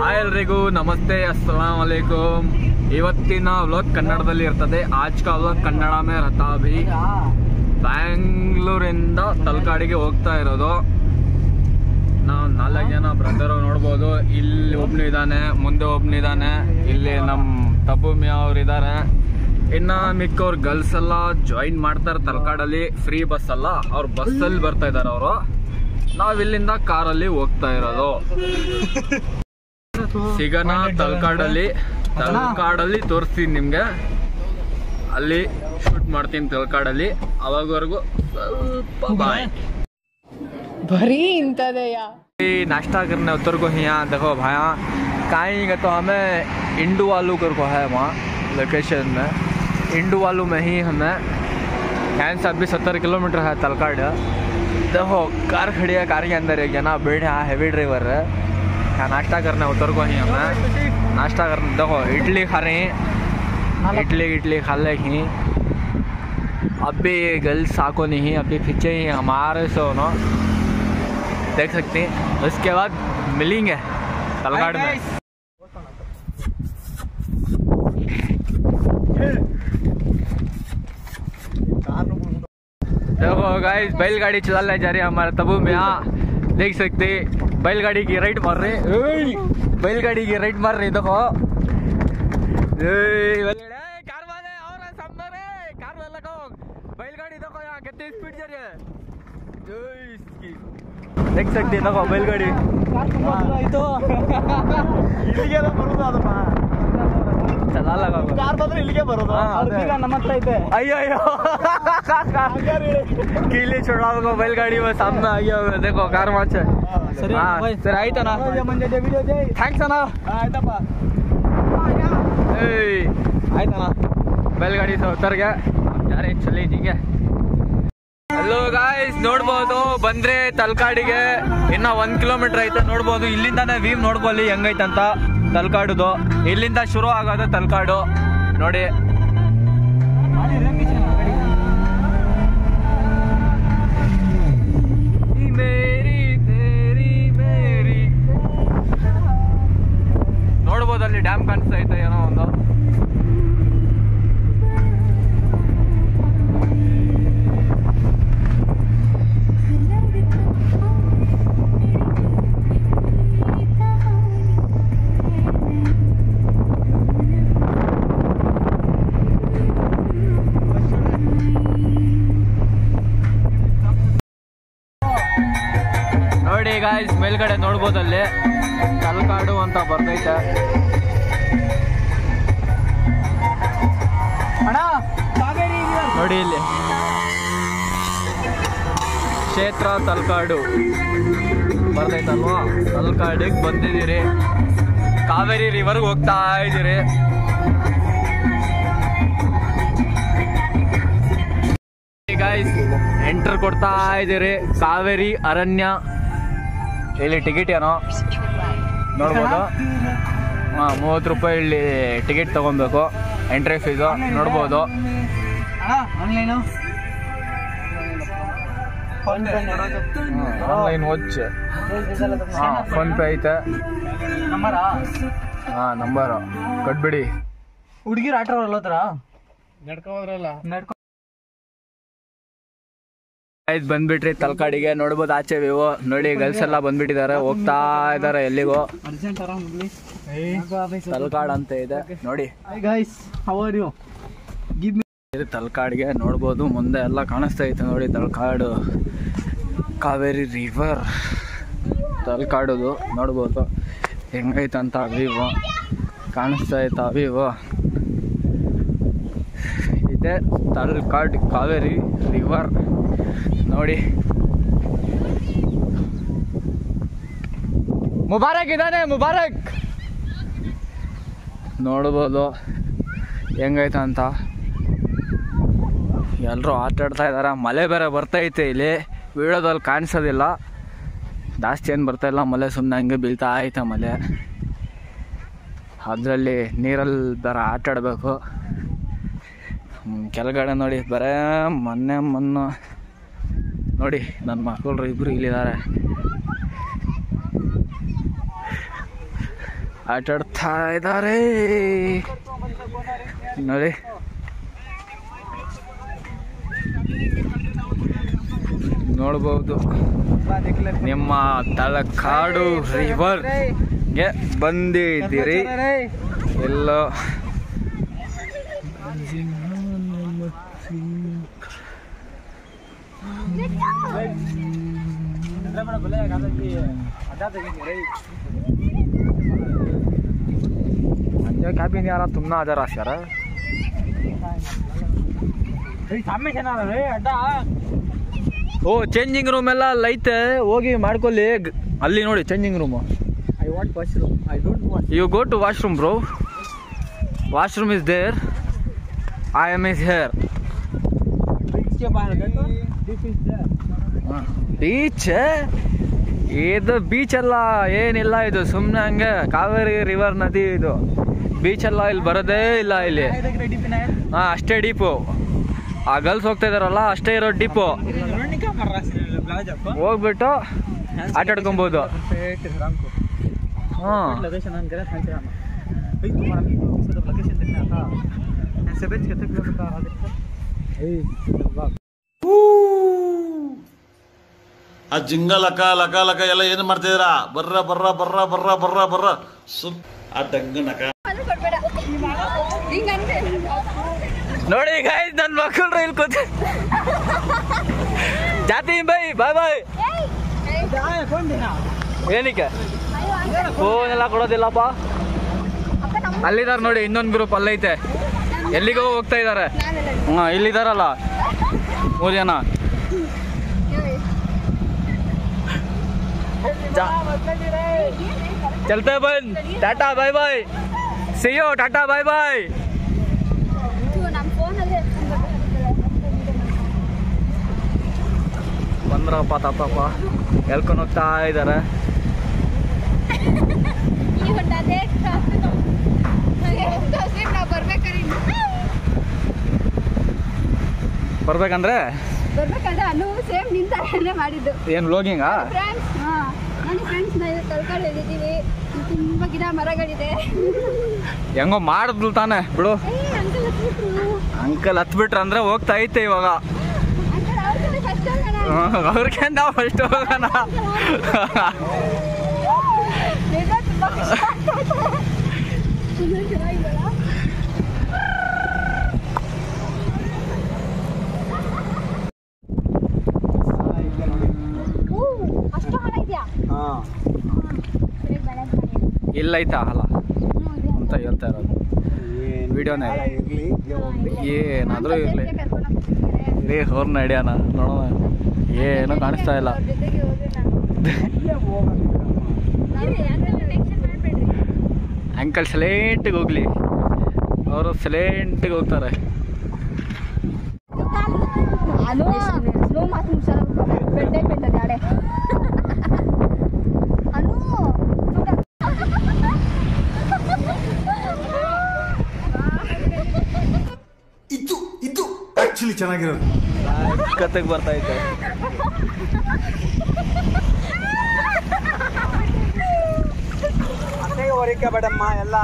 Hi ಎಲ್ರಿಗೂ, ನಮಸ್ತೆ ಅಸ್ಸಲಾಂ ವಲೈಕುಮ್ ಇವತ್ತಿನ ವ್ಲಾಗ್ ಕನ್ನಡದಲ್ಲಿ ಇರ್ತದೆ. ಆಜ್ ಕಾ ವ್ಲಾಗ್ ಕನ್ನಡ ಮೇ ರತಾ ಭಿ. ಬ್ಯಾಂಗ್ಳೂರಿಂದ ತಲಕಾಡಿಗೆ ಹೋಗ್ತಾ ಇರೋದು. ನಾವು ನಾಲ್ಕು ಜನ ಬ್ರದರ್ ನೋಡ್ಬೋದು. ಇಲ್ಲಿ ಒಬ್ನು ಇದ್ದಾನೆ ಮುಂದೆ ಒಬ್ನು ಇದ್ದಾನೆ ಇಲ್ಲಿ ನಮ್ಮ ತಬ್ಬು ಮಿಯಾ ಅವ್ರು ಇದ್ದಾರೆ ಇನ್ನು ಮಿಕ್ಕವ್ರು ಗರ್ಲ್ಸ್ ಎಲ್ಲ ಜಾಯಿನ್ ಮಾಡ್ತಾರೆ ತಲಕಾಡಲ್ಲಿ. ಫ್ರೀ ಬಸ್ ಅಲ್ಲ. ಅವ್ರು ಬಸ್ಸಲ್ಲಿ ಬರ್ತಾ ಇದ್ದಾರೆ ಅವರು. ನಾವಿಲ್ಲಿಂದ ಕಾರಲ್ಲಿ ಹೋಗ್ತಾ ಇರೋದು. ಸಿಗನ ತಲಕಾಡಲ್ಲಿ ತಲಕಾಡಲ್ಲಿ ತೋರಿಸ್ತೀನಿ ನಿಮ್ಗೆ ಅಲ್ಲಿ ಶೂಟ್ ಮಾಡ್ತೀನಿ ತಲಕಾಡಲ್ಲಿ ಅವಾಗವರೆಗೂ ಸ್ವಲ್ಪ ಬಾಯ್ ಬರೀ ಇಂಥದೆಯಾ नाश्ता करने उतर को यहाँ देखो भाया कहीं का तो हमें इंडू वालू कर को है वहाँ लोकेशन में इंडू वालू में ही हमें यहाँ से अभी सत्तर किलोमीटर है तलकाड देखो कार खड़ी है कार के अंदर एक जना बैठे हैं हैवी ड्राइवर है यहाँ नाश्ता करने उतर को ही हमें नाश्ता करने देखो इडली खा रहे हैं. इडली इडली खा ले ही. अभी गर्ल्स आको नहीं अभी पीछे ही हमारे से ना. देख सकते हैं. उसके बाद मिलेंगे तलगाड़ में. देखो गाइस बैलगाड़ी चलाने जा रही है हमारे तबू में यहाँ देख सकते ಬೈಲ್ಗಾಡಿಗೆ ರೈಟ್ ಮಾರ್ರಿ. ಏಯ್ ಬೈಲ್ಗಾಡಿಗೆ ರೈಟ್ ಮಾರ್ರಿ ಇದಕ್ಕೋ ಕಾರ್ ಮಾರೆ ಅವ್ರ ಸಂಬಾರೆ. ಕಾರ್ ಬರ್ಲಕ್ಕ ಬೈಲ್ಗಾಡಿ ಯಾ ಕೆತ್ತೆ ಸ್ಪೀಡ್ ಜರಿ ನೆಕ್ಸ್ಟ್ ಆಗ್ತಿ ಇದಕ್ಕೋ ಬೈಲ್ಗಾಡಿ. ಇಲ್ಲಿಗೆಲ್ಲ ಬರೋ ಅದಪ್ಪ. चला लगा ಕಾರ್ ಬಂದ್ರೆ ಇಲ್ಲಿಗೆ ಬರೋದು ಹಾ, ಅದೇ. ಅದೀಗ ನಮ್ಮ ಹತ್ರ ಐತೆ अयो अयो कीले छोड़ा होगा बैलगाड़ी में सामने आ गया हुआ, देखो कार माच ಸರಿ, ಬಾಯ್. ಸರಿ ಆಯ್ತಣ್ಣ ಮಂಜೆ ವಿಡಿಯೋ ಜೈ ಥ್ಯಾಂಕ್ಸ್ ಅಣ್ಣ ಆಯ್ತಪ್ಪ ಏಯ್ ಆಯ್ತಣ್ಣ बैलगाड़ी से उतर गया अब जा रहे हैं, चले ठीक है ಹಲೋ ಗಾಯ್ಸ್ ನೋಡ್ಬೋದು ಬಂದ್ರೆ ತಲಕಾಡಿಗೆ ಇನ್ನ ಒಂದ್ ಕಿಲೋಮೀಟರ್ ಐತೆ ನೋಡ್ಬೋದು ಇಲ್ಲಿಂದಾನೇ ವ್ಯೂ ನೋಡ್ಕೊಳ್ಳಿ ಹೆಂಗೈತಂತ ತಲಕಾಡುದು. ಇಲ್ಲಿಂದ ಶುರು ಆಗೋದು ತಲಕಾಡು. ನೋಡಿ. ನೋಡ್ಬೋದು ಅಲ್ಲಿ ಡ್ಯಾಮ್ ಕಾಣಿಸ್ತಾ ಐತೆ ಏನೋ ಒಂದು. ಗಾಯ್ಸ್ ಮೇಲ್ಗಡೆ ನೋಡ್ಬೋದು ಅಲ್ಲಿ ತಲಕಾಡು ಅಂತ ಬರ್ತೈತೆ. ನೋಡಿ ಇಲ್ಲಿ. ಕ್ಷೇತ್ರ ತಲಕಾಡು. ಬರ್ತೈತಲ್ವಾ? ತಲಕಾಡಿಗೆ ಬಂದಿದ್ದೀರಿ. ಕಾವೇರಿ ರಿವರ್ಗೆ ಹೋಗ್ತಾ ಇದ್ದೀರಿ. ಗಾಯ್ಸ್ ಎಂಟರ್ ಕೊಡ್ತಾ ಇದ್ದೀರಿ. ಕಾವೇರಿ ಅರಣ್ಯ. ಇಲ್ಲಿ ಟಿಕೆಟ್ ಏನೋ? ನೋಡ್ಬೋದು. ಹಾಂ ಮೂವತ್ತು ರೂಪಾಯಿ ಇಲ್ಲಿ ಟಿಕೆಟ್ ತಗೊಬೇಕು. ಎಂಟ್ರಿ ಫೀಸು ನೋಡ್ಬೋದು. ಆನ್ಲೈನ್ ವಾಚ್ ಹಾಂ ಫೋನ್ ಪೇ ಐತೆ. ನಂಬರಾ ಹಾಂ ನಂಬರು ಕಟ್ಬಿಡಿ. ಹುಡುಗಿರು ಆಟ ಅಲ್ಲತ್ರ ನಡ್ಕೋದ್ರಲ್ಲ ನಡ್ಕೊ ಆಯ್ತು ಬಂದ್ಬಿಟ್ರಿ ತಲಕಾಡಿಗೆ. ನೋಡ್ಬೋದು ಆಚೆ ವಿವೋ ನೋಡಿ ಗರ್ಲ್ಸ್ ಎಲ್ಲ ಬಂದ್ಬಿಟ್ಟಿದ್ದಾರೆ. ಹೋಗ್ತಾ ಇದಾರೆ ಎಲ್ಲಿಗೋ. ತಲಕಾಡ್ ಅಂತ ಇದೆ. ನೋಡಿ. ಇದು ತಲಕಾಡ್ಗೆ. ನೋಡ್ಬೋದು ಮುಂದೆ ಎಲ್ಲ ಕಾಣಿಸ್ತಾ ಇತ್ತು ನೋಡಿ ತಲಕಾಡು. ಕಾವೇರಿ ರಿವರ್ ತಲಕಾಡುದು. ನೋಡ್ಬೋದು. ಹೆಂಗೈತಂತ ವಿವೋ ಕಾಣಿಸ್ತಾ ಇತ್ತು ವಿವೋ ಇದೆ ತಲಕಾಡ್ ಕಾವೇರಿ ರಿವರ್ ನೋಡಿ. ಮುಬಾರಕ್ ಇದ್ದಾನೆ ಮುಬಾರಕ್. ನೋಡ್ಬೋದು ಹೆಂಗೈತ ಅಂತ. ಎಲ್ಲರೂ ಆಟ ಆಡ್ತಾ ಇದ್ದಾರೆ ಮಳೆ ಬೇರೆ ಬರ್ತೈತೆ ಇಲ್ಲಿ. ವಿಡಿಯೋದಲ್ಲಿ ಕಾಣಿಸೋದಿಲ್ಲ. ಜಾಸ್ತಿ ಏನು ಬರ್ತಾ ಇಲ್ಲ ಮಳೆ ಸುಮ್ಮನೆ ಹಂಗೆ ಬೀಳ್ತಾ ಐತೆ ಮಳೆ. ಅದರಲ್ಲಿ ನೀರಲ್ಲಿ ಬೇರೆ ಆಟ ಆಡಬೇಕು. ಕೆಳಗಡೆ ನೋಡಿ, ಬರೇ ಮೊನ್ನೆ ಮೊನ್ನೆ ನೋಡಿ ನನ್ನ ಮಕ್ಕಳು ಇಬ್ಬರು ಇಲ್ಲಿದ್ದಾರೆ ಆಟಾಡ್ತಾ ಇದ್ದಾರೆ ನೋಡಿ. ನೋಡ್ಬೋದು. ನಿಮ್ಮ ತಲಕಾಡು ರಿವರ್ಗೆ ಬಂದಿದ್ದೀರಿ. ಎಲ್ಲೋ ಮಂಜ ಕ್ಯಾಬಿನ್ ಯಾರ ತುಂಬ ಆಧಾರ ಹಾಕ್ಯಾರ ಸಾಮೆ ಚೆನ್ನಾಗ ಅಡ್ಡ ಓ ಚೇಂಜಿಂಗ್ ರೂಮ್ ಎಲ್ಲ ಅಲ್ಲ ಐತೆ ಹೋಗಿ ಮಾಡ್ಕೊಳ್ಳಿ ಗ್- ಅಲ್ಲಿ ನೋಡಿ changing room I want washroom I don't want you go to washroom bro washroom is there I am is here beach ಇದು ಬೀಚ್ ಅಲ್ಲ, ಏನಿಲ್ಲ ಇದು ಸುಮ್ಮನೆ ಹಂಗೆ ಕಾವೇರಿ ರಿವರ್ ನದಿ ಇದು. ಬೀಚ್ ಎಲ್ಲ ಇಲ್ಲಿ ಬರೋದೇ ಇಲ್ಲ ಇಲ್ಲಿ. ಹಾ, ಅಷ್ಟೇ ಡೀಪು ಆ ಗರ್ಲ್ಸ್ ಹೋಗ್ತಾ ಇದಾರಲ್ಲ ಅಷ್ಟೇ ಇರೋ ಡೀಪು ಹೋಗ್ಬಿಟ್ಟು ಆಟ ಆಡ್ಕೊಬೋದು. ಹಾಂ. ಆ ಜಿಂಗ ಲಕ ಲಕ ಲಕ ಎಲ್ಲ ಏನು ಮಾಡ್ತಿದ್ದೀರಾ? ಬರ್ರ ಬರ್ರ ಬರ್ರ ಬರ್ರ ಬರ್ರ ಬರ್ರ. ಸುಮ್ ಆ ಡಂಗ ನಕ. ನೋಡಿ ಗಾಯ್ ನನ್ನ ಮಕ್ಕಳು ಇಲ್ಲಿ ಕೂತ ಜಾತಿ ಬೈ ಬಾಯ್ ಬಾಯ್ ಏನಕ್ಕೆ? ಫೋನ್ ಎಲ್ಲ ಕೊಡೋದಿಲ್ಲಪ್ಪ. ಅಲ್ಲಿದಾರ ನೋಡಿ, ಇನ್ನೊಂದು ಗ್ರೂಪ್ ಅಲ್ಲೈತೆ. ಎಲ್ಲಿಗೋ ಹೋಗ್ತಾ ಇದ್ದಾರೆ ಹಾಂ ಇಲ್ಲಿದಾರಲ್ಲ. ಮೂರು ಜನ ಜಾ- ಚಲ್ತೆ ಬನ್ ಟಾಟಾ ಬಾಯ್ ಬಾಯ್ ಸಿಯೋ ಟಾಟಾ ಬಾಯ್ ಬಾಯ್ ನಮ್ಮ ಫೋನಲ್ಲಿ ಬಂದ್ರಪ್ಪ ತಾತಪ್ಪ ಎಲ್ಕೊಂಡು ಹೋಗ್ತಾ ಇದ್ದಾರೆ ಈಗ ಅದೇ ನಾವು ಬರ್ಬೇಕಾದ್ರೆ ಬರ್ಬೇಕಂದ್ರೆ ಅಲ್ಲೂ ಸೇಮ್ ನಿಂತಾನೆ ಮಾಡಿದ್ದು. ಏನು ವ್ಲಾಗಿಂಗಾ ಫ್ರೆಂಡ್ಸ್ ಹಾ ನನ್ನ ಫ್ರೆಂಡ್ಸ್ನ ಕಳ್ಕೊಂಡು ಹೇಳಿದ್ದೀವಿ ತುಂಬಾ ಗಿಡ ಮರಗಳಿದೆ. ಹೆಂಗೋ ಮಾಡಿದ್ಲು ತಾನೆ ಬಿಡು. ಅಂಕಲ್ ಹತ್ಬಿಟ್ರು. ಅಂಕಲ್ ಹತ್ಬಿಟ್ರೆ ಅಂದ್ರೆ ಹೋಗ್ತಾ ಐತೆ ಇವಾಗ. ಅಂಕಲ್ ಅವ್ರ ಫಸ್ಟ್ ಹೋಗೋಣ. ತುಂಬಾ ಚೆನ್ನಾಗಿದೆಯಲ್ಲ? ಮಾಡಿ. ಇಲ್ಲ ಐತಾ ಅಲ್ಲ ಅಂತ ಹೇಳ್ತಾ ಇರೋದು. ವಿಡಿಯೋನೇ ಏನಾದರೂ ಇರಲಿ. ಇರೇ ಹೋರ್ ನಡಿಯೋಣ ನೋಡೋಣ. ಏನೂ ಕಾಣಿಸ್ತಾ ಇಲ್ಲ. ಅಂಕಲ್ ಸೈಲೆಂಟಿಗೆ ಹೋಗ್ಲಿ. ಅವರು ಸೈಲೆಂಟಿಗೆ ಹೋಗ್ತಾರೆ. ಸ್ಲೋ ಮಾತು ಆಕ್ಚುಲಿ ಚೆನ್ನಾಗಿರೋದು ಕತೆಗೆ ಬರ್ತಾ ಐತೆ ಅತ್ತೆ ಹೊರಿಕೆ ಬೇಡಮ್ಮ ಎಲ್ಲ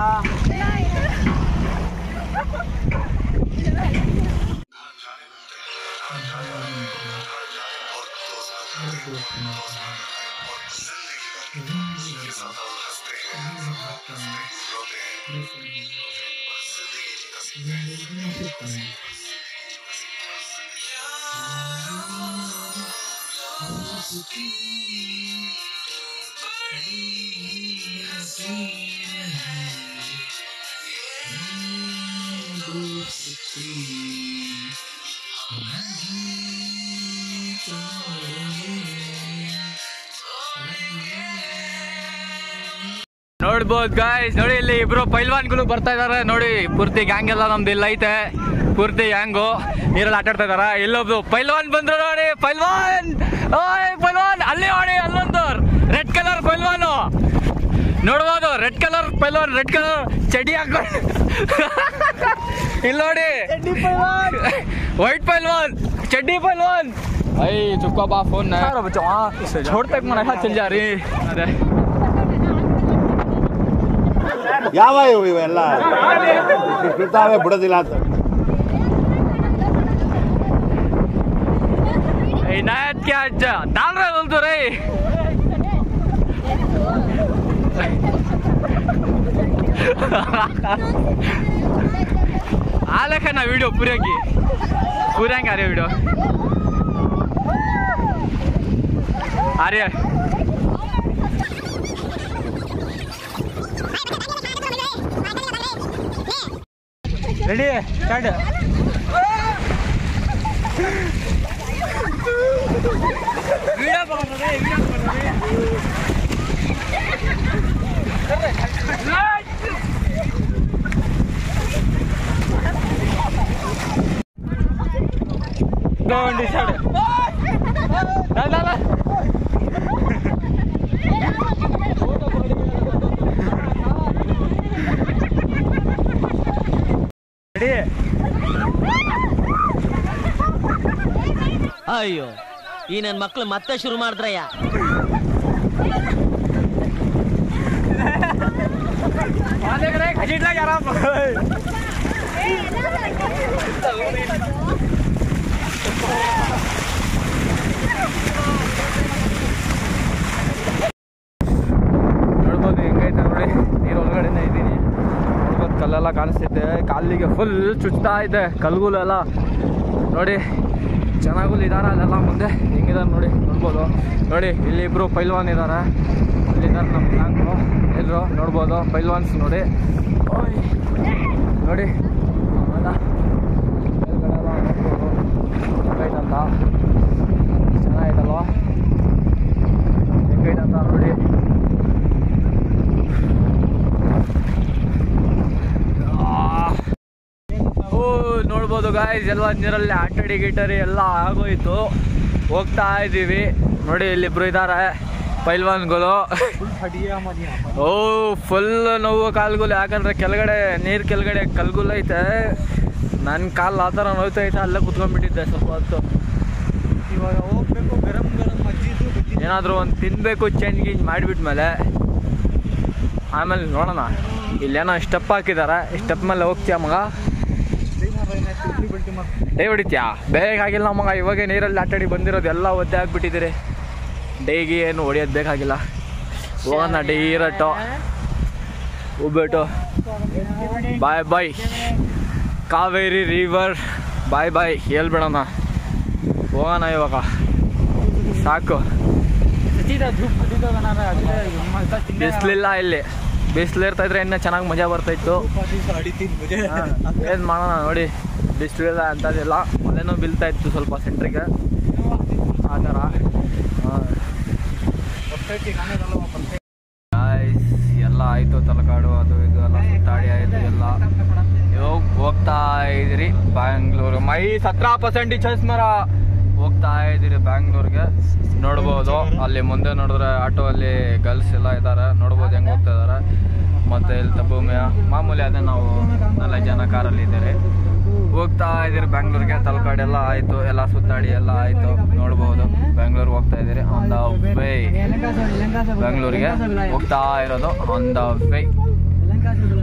ನೋಡ್ಬೋದು ಗಾಯ್ಸ್ ನೋಡಿ ಇಲ್ಲಿ ಇಬ್ರು ಪೈಲ್ವಾನ್ಗಳು ಬರ್ತಾ ಇದಾರೆ. ನೋಡಿ ಪೂರ್ತಿ ಗ್ಯಾಂಗ್ ಎಲ್ಲ ನಮ್ದು ಇಲ್ಲ ಐತೆ ಪೂರ್ತಿ ಗ್ಯಾಂಗು ನೀರಲ್ಲಿ ಆಟ ಆಡ್ತಾ ಇದಾರ ಇಲ್ಲೊಬ್ರು ಪೈಲ್ವಾನ್ ಬಂದ್ರು ನೋಡಿ ಪೈಲ್ವಾನ್ ಓಯ್ ಪೈಲ್ವಾನ್ ಅಲ್ಲಿ ನೋಡಿ ಅಲ್ಲೊಂದು ರೆಡ್ ಕಲರ್ ಪೈಲ್ವಾನು ನೋಡ್ಬೋದು ರೆಡ್ ಕಲರ್ ಪೈಲ್ವಾನ್ ರೆಡ್ ಕಲರ್ ಚಡಿ ಹಾಕೊಂಡು ಇಲ್ಲಿ ನೋಡಿ ವೈಟ್ पहलवान चड्डी पहलवान भाई चुपका बा फोन ना छोड़ तक मना चल जा रही अरे ಯಾವ ಇವು ಇವೆಲ್ಲ ಇರ್ತಾವೆ ಬಿಡೋದಿಲ್ಲ ಅಂತ इनायत क्या आज डाल रहे बोल तो रे आले का ना वीडियो पूरे की पूरा का रहे वीडियो अरे ready start ready ಅಯ್ಯೋ ಈ ನನ್ನ ಮಕ್ಳು ಮತ್ತೆ ಶುರು ಮಾಡಿದ್ರಯ್ಯ. ನೋಡ್ಬೋದು ಹೆಂಗೈತೆ ನೋಡಿ, ನೀರು ಒಳಗಡೆನೇ ಇದ್ದೀನಿ. ನೋಡ್ಬೋದು ಕಲ್ಲೆಲ್ಲ ಕಾಣಿಸ್ತೈತೆ ಕಾಲಿಗೆ ಫುಲ್ ಚುಚ್ತಾ ಇದೆ ಕಲ್ಗುಲೆಲ್ಲ ನೋಡಿ ಚೆನ್ನಾಗೂ ಇದಾರ ಅಲ್ಲೆಲ್ಲ ಮುಂದೆ ಹೆಂಗಿದಾರೆ ನೋಡಿ, ನೋಡ್ಬೋದು. ನೋಡಿ, ಇಲ್ಲಿ ಇಬ್ರು ಪೈಲ್ವಾನ್ ಇದ್ದಾರೆ ಅಲ್ಲಿದ್ದಾರೆ ನಮ್ಮ ಬ್ಯಾಂಕು ಎಲ್ಲರೂ ನೋಡ್ಬೋದು, ಪೈಲ್ವಾನ್ಸ್ ನೋಡಿ. ನೋಡಿ ಅಲ್ಲ ಮೇಲ್ಗಡೆ ಎಲ್ಲ ನೋಡ್ಬೋದು ಹೆಂಗೈತಂತ ಚೆನ್ನಾಗೈತಲ್ವಾ ಹೆಂಗೈತಂತ ನೋಡಿ ಓ ನೋಡ್ಬೋದು ಗಾಯ್ಸ್ ಎಲ್ಲ ನೀರಲ್ಲಿ ಆಟಾಡಿ ಗಿಟರಿ ಎಲ್ಲ ಆಗೋಯ್ತು. ಹೋಗ್ತಾ ಇದ್ದೀವಿ. ನೋಡಿ ಇಲ್ಲಿಬ್ರು ಇದ್ದಾರೆ ಪೈಲ್ವಾನ್ಗಳು. ಓ ಫುಲ್ ನೋವು ಕಾಲ್ಗುಲು ಯಾಕಂದ್ರೆ ಕೆಳಗಡೆ ನೀರು ಕೆಳಗಡೆ ಕಲ್ಗುಲ್ ಐತೆ. ನನ್ನ ಕಾಲು ಆ ಥರ ನೋಯ್ತೈತೆ ಅಲ್ಲೇ ಕುತ್ಕೊಂಡ್ಬಿಟ್ಟಿದ್ದೆ ಸ್ವಲ್ಪ ಹೊತ್ತು. ಇವಾಗ ಹೋಗ್ಬೇಕು ಗರಂ ಗರಂ ಏನಾದರೂ ಒಂದು ತಿನ್ನಬೇಕು ಚೇಂಜ್ ಗೀಂಜ್ ಮಾಡಿಬಿಟ್ಮೇಲೆ. ಆಮೇಲೆ ನೋಡೋಣ. ಇಲ್ಲೇನೋ ಸ್ಟೆಪ್ ಹಾಕಿದ್ದಾರೆ ಸ್ಟೆಪ್ ಮೇಲೆ ಹೋಗ್ತೀಯ ಮಗ? ಡೇ ಹೊಡಿತ್ಯಾ? ಬೇಗ ಆಗಿಲ್ಲ ಮಗ ಇವಾಗೇ ನೀರಲ್ಲಿ ಆಟಾಡಿ ಬಂದಿರೋದು ಎಲ್ಲ ಒದ್ದೆ ಆಗ್ಬಿಟ್ಟಿದ್ದೀರಿ. ಡೇಗೆ ಏನು ಹೊಡಿಯೋದು ಬೇಕಾಗಿಲ್ಲ. ಹೋಗೋಣ direct ಉಬ್ಬಿಟ್ಟು. Bye bye. Kaveri river bye bye. ಹೇಳ್ಬಿಡೋಣ ಹೋಗೋಣ ಇವಾಗ. ಸಾಕು. ಬಿಸಿಲಿಲ್ಲ ಇಲ್ಲಿ. ಬಿಸಿಲು ಇರ್ತಾ ಇದ್ರೆ ಇನ್ನೂ ಚೆನ್ನಾಗಿ ಮಜಾ ಬರ್ತಾಯಿತ್ತು ಏನು ಮಾಡೋಣ ನೋಡಿ ಬಿಸಿಲಿಲ್ಲ ಅಂತದಿಲ್ಲ ಮಳೆನೂ ಬೀಳ್ತಾ ಇತ್ತು ಸ್ವಲ್ಪ ಸೆಂಟ್ರಿಗೆ ಆ ಥರ. ಎಲ್ಲ ಆಯಿತು, ತಲಕಾಡು ಅದು ಇದು ಎಲ್ಲ ಸುತ್ತಾಡಿ ಆಯಿತು ಎಲ್ಲ. ಇವಾಗ ಹೋಗ್ತಾ ಇದ್ರಿ ಬ್ಯಾಂಗ್ಳೂರು ಮೈ ಸತ್ರ ಪರ್ಸೆಂಟ್ ಮರ. ಹೋಗ್ತಾ ಇದ್ದೀರಿ ಬ್ಯಾಂಗ್ಳೂರ್ಗೆ. ನೋಡ್ಬೋದು. ಅಲ್ಲಿ ಮುಂದೆ ನೋಡಿದ್ರೆ ಆಟೋ ಅಲ್ಲಿ ಗರ್ಲ್ಸ್ ಎಲ್ಲ ಇದ್ದಾರೆ. ನೋಡ್ಬೋದು ಹೆಂಗೆ ಹೋಗ್ತಾ ಇದ್ದಾರೆ ಮತ್ತೆ ಇಲ್ಲಿ ತಬ್ಬುಮೆಯ ಮಾಮೂಲಿ ಅದೇ ನಾವು ನಾಲ್ಕು ಜನ ಕಾರಲ್ಲಿ ಇದ್ದೀರಿ ಹೋಗ್ತಾ ಇದ್ದೀರಿ ಬ್ಯಾಂಗ್ಳೂರ್ಗೆ. ತಲಕಾಡು ಎಲ್ಲ ಆಯಿತು. ಎಲ್ಲ ಸುತ್ತಾಡಿ ಎಲ್ಲ ಆಯಿತು. ನೋಡ್ಬೋದು. ಬ್ಯಾಂಗ್ಳೂರ್ಗೆ ಹೋಗ್ತಾ ಇದ್ದೀರಿ. ಆನ್ ದ ವೇ ಬೆಂಗಳೂರಿಗೆ ಹೋಗ್ತಾ ಇರೋದು. ಆನ್ ದ ವೇ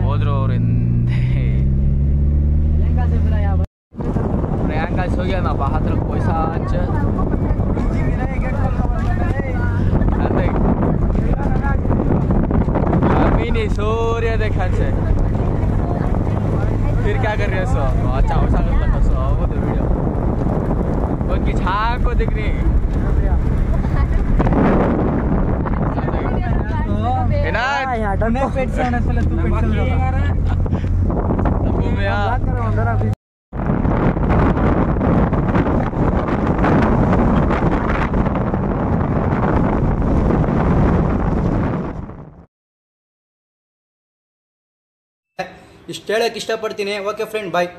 ಹೋದ್ರು टाइम गाइस हो गया ना बहात्तर पैसा आज अभी नहीं सो रहे देखा से फिर क्या कर रहे सो? तो अच्छा वैसा कर लेना सो वो तो वीडियो। उनकी छाक को दिख रही है? ना? यहाँ पेट से होने से तू पेट से होने से तब मैं ಇಷ್ಟು ಹೇಳಕ್ಕೆ ಇಷ್ಟಪಡ್ತೀನಿ. Okay friend bye